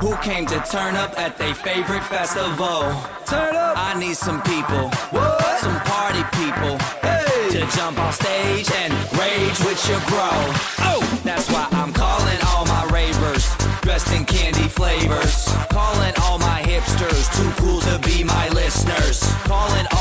who came to turn up at their favorite festival. Turn up. I need some people, What? some party people, Hey. to jump on stage and rage with your bro. Oh, that's why I'm calling all my ravers, dressed in candy flavors. Calling all my hipsters, too cool to be my listeners. Calling all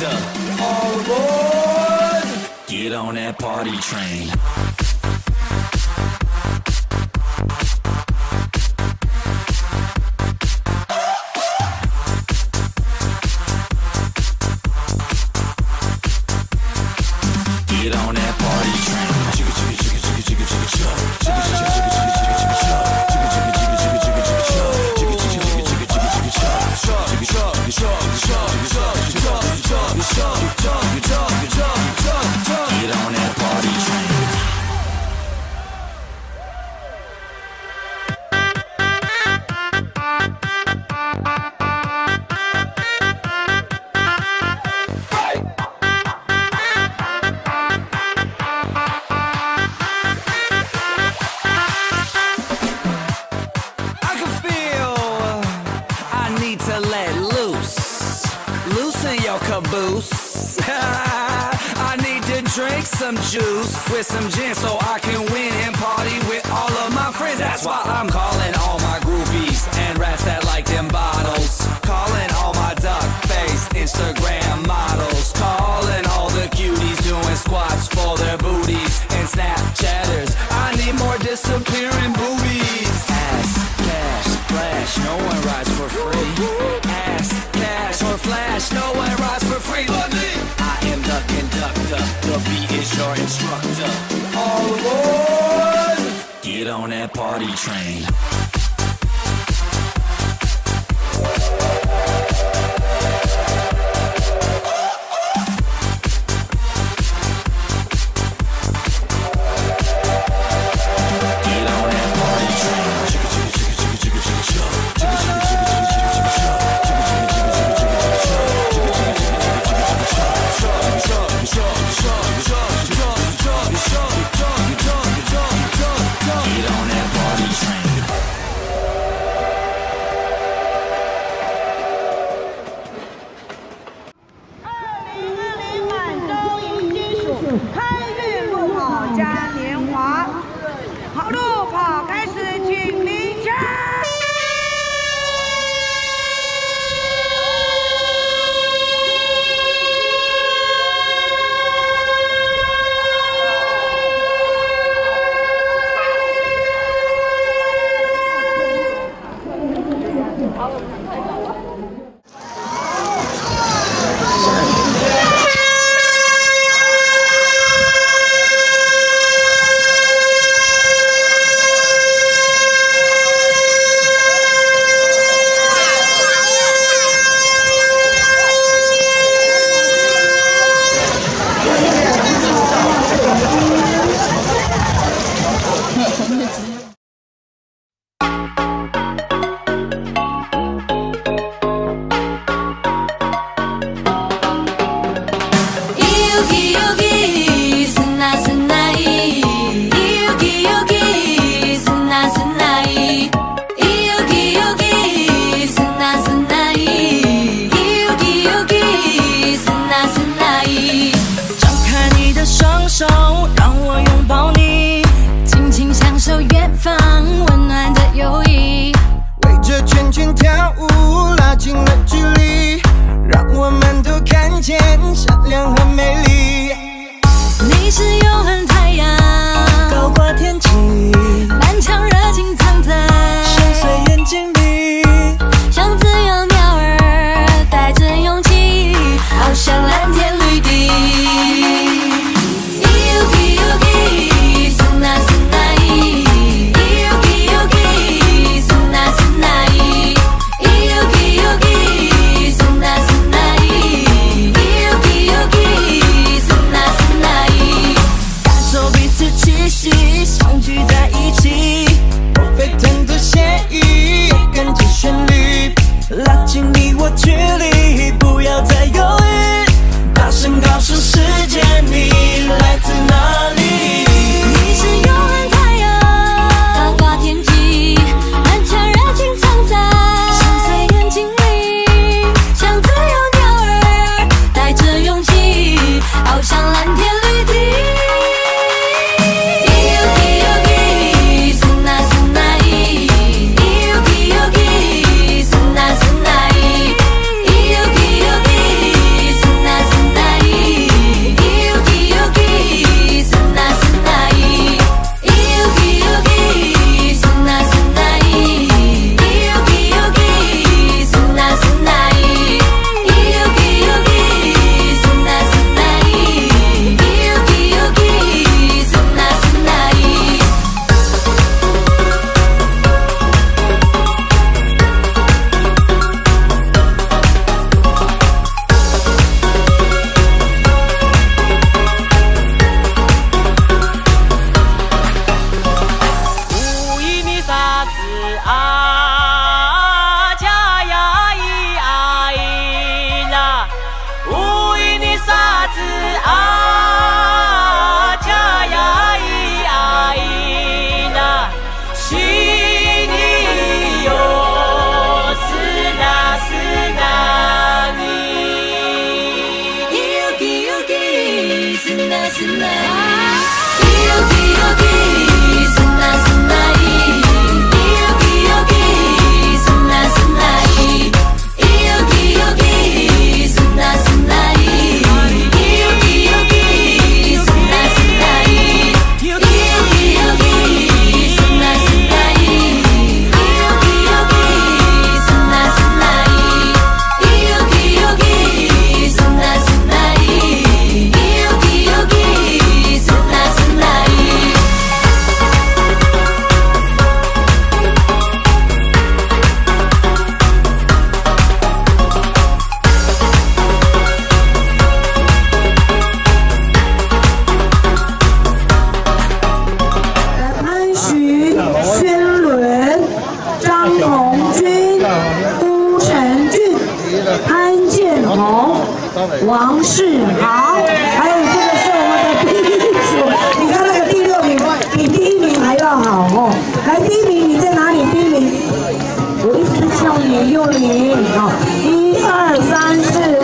instructor. All aboard. Get on that party train. Drink some juice with some gin so I can win and party with all of my friends. That's why I'm calling all my groupies and rats that like them bottles. Calling all my duck face Instagram models. Calling all the cuties doing squats for their booties and Snapchatters. I need more disappearing boobies. Ass, cash, flash, no one rides for free. Instructor. All aboard. Get on that party train. 相聚在一起，我沸腾的血液跟着旋律拉近你我距离，不要再。自傲。来第一名你在哪里？第一名。我一直在叫你用你好一二三四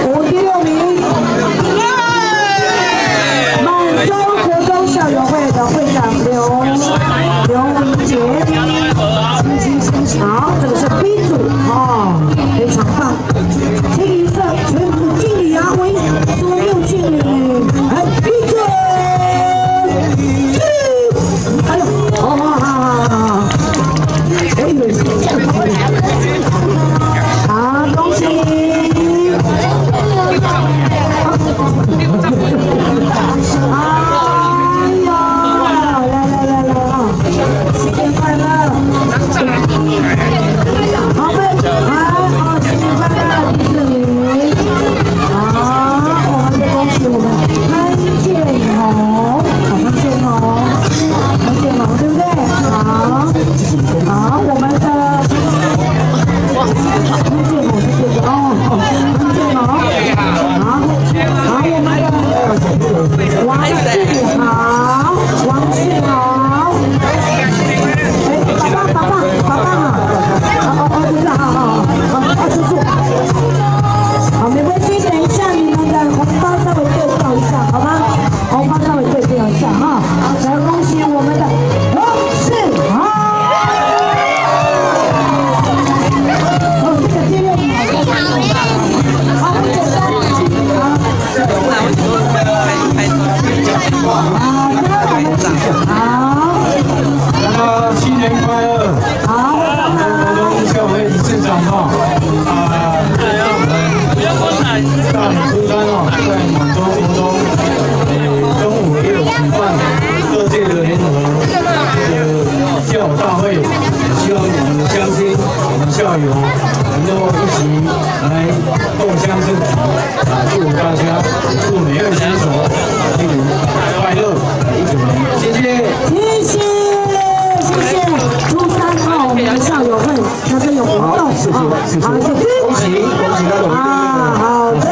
首先，恭喜恭喜大董，啊，好的，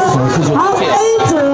好。